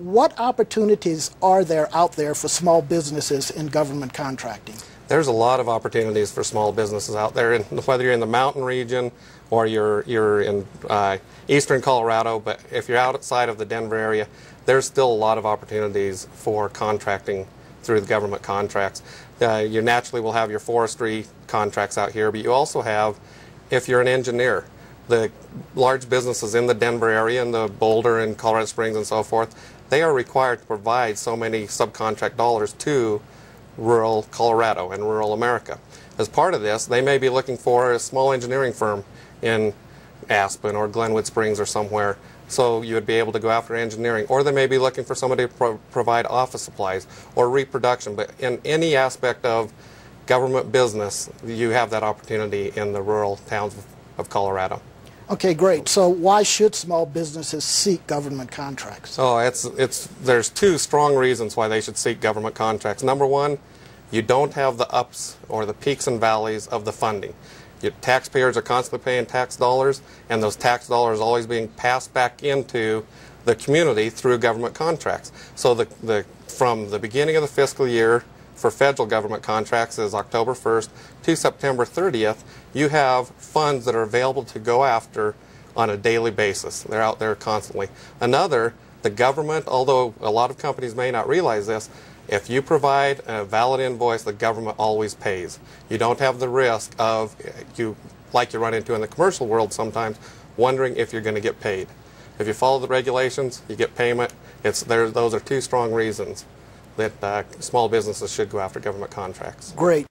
what opportunities are there out there for small businesses in government contracting? There's a lot of opportunities for small businesses out there, and whether you're in the mountain region or you're you're in uh, eastern Colorado. But if you're outside of the Denver area, there's still a lot of opportunities for contracting through the government contracts. Uh, you naturally will have your forestry contracts out here, but you also have, if you're an engineer, the large businesses in the Denver area and the Boulder and Colorado Springs and so forth, they are required to provide so many subcontract dollars to rural Colorado and rural America. As part of this, they may be looking for a small engineering firm in Aspen or Glenwood Springs or somewhere so you would be able to go after engineering. Or they may be looking for somebody to pro provide office supplies or reproduction. But in any aspect of government business, you have that opportunity in the rural towns of Colorado. Okay, great. So why should small businesses seek government contracts? Oh, it's, it's, there's two strong reasons why they should seek government contracts. Number one, you don't have the ups or the peaks and valleys of the funding. Your taxpayers are constantly paying tax dollars, and those tax dollars are always being passed back into the community through government contracts. So the, the, from the beginning of the fiscal year for federal government contracts is October 1st to September 30th, you have funds that are available to go after on a daily basis. They're out there constantly. Another, the government, although a lot of companies may not realize this, if you provide a valid invoice, the government always pays. You don't have the risk of you, like you run into in the commercial world sometimes, wondering if you're going to get paid. If you follow the regulations, you get payment. It's there. Those are two strong reasons that uh, small businesses should go after government contracts. Great.